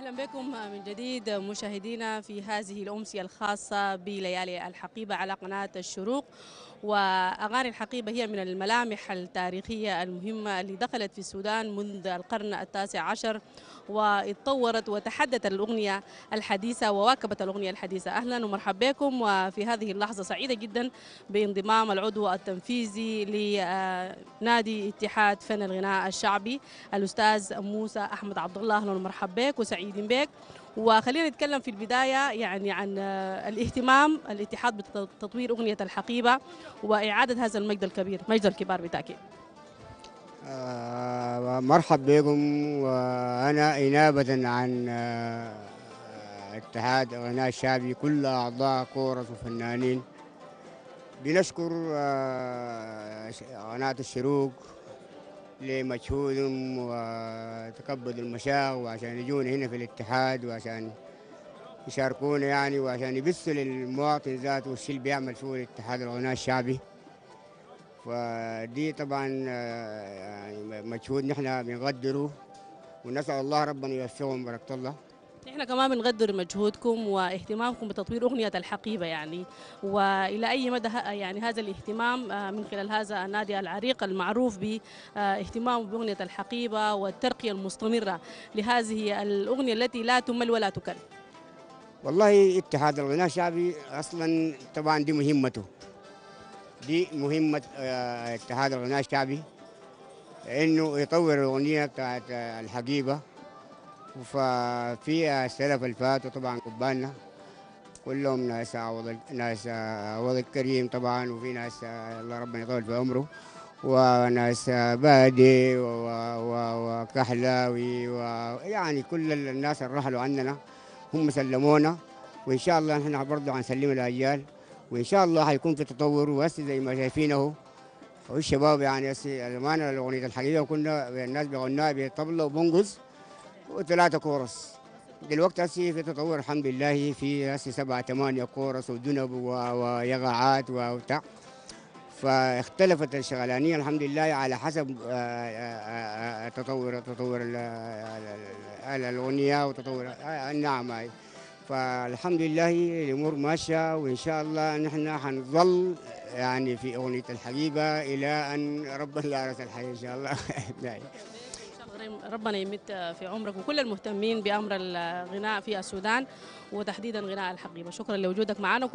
أهلا بكم من جديد مشاهدينا في هذه الامسيه الخاصة بليالي الحقيبة على قناة الشروق. وأغاني الحقيبة هي من الملامح التاريخية المهمة اللي دخلت في السودان منذ القرن التاسع عشر واتطورت وتحدثت الأغنية الحديثة وواكبت الأغنية الحديثة. أهلا ومرحبا بكم. وفي هذه اللحظة سعيدة جدا بانضمام العضو التنفيذي لنادي اتحاد فن الغناء الشعبي الأستاذ موسى أحمد عبد الله. أهلا ومرحبا بك وسعيدين بك وخلينا نتكلم في البداية يعني عن الاهتمام الاتحاد بتطوير أغنية الحقيبة وإعادة هذا المجد الكبير مجد الكبار بالتأكيد. آه مرحب بكم. وأنا إنابة عن آه اتحاد الغناء الشعبي كل أعضاء كورس وفنانين بنشكر آه قناة الشروق لمجهودهم وتكبد المشاغ وعشان يجونا هنا في الاتحاد وعشان يشاركونا يعني وعشان يبثوا للمواطن ذاته والشيء اللي بيعمل فيه الاتحاد الغناء الشعبي. فدي طبعا يعني مجهود نحن بنقدره ونسأل الله ربنا يوفقهم بركه الله. إحنا كمان بنقدر مجهودكم واهتمامكم بتطوير أغنية الحقيبة يعني وإلى أي مدى يعني هذا الاهتمام من خلال هذا النادي العريق المعروف باهتمامه بأغنية الحقيبة والترقية المستمرة لهذه الأغنية التي لا تمل ولا تكل. والله اتحاد الغناء الشعبي أصلا طبعا دي مهمته. دي مهمة اتحاد الغناء الشعبي إنه يطور الأغنية بتاعت الحقيبة ففي السلف الفات طبعا قبالنا. كلهم ناس عوض ناس عوض الكريم طبعا وفي ناس الله ربنا يطول في عمره وناس بادي وكحلاوي ويعني كل الناس اللي رحلوا عننا هم سلمونا وإن شاء الله نحن برضه حنسلم الأجيال وإن شاء الله حيكون في تطور وهسه زي ما شايفين أهو. والشباب يعني هسه الأمانة الأغنية الحقيقة كنا الناس بيغنوها بطبلة وبنقص وثلاثة كورس. دلوقتي هسه في تطور الحمد لله. في هسه سبعة ثمانية كورس ودنب ويقعات وبتاع. فاختلفت الشغلانية الحمد لله على حسب تطور تطور الأغنية وتطور النعم هاي. فالحمد لله الأمور ماشية وإن شاء الله نحن حنظل يعني في أغنية الحقيبة إلى أن ربنا لا يرث الحياة إن شاء الله. ربنا يمت في عمرك وكل المهتمين بأمر الغناء في السودان وتحديدا غناء الحقيبة. شكرا لوجودك معنا.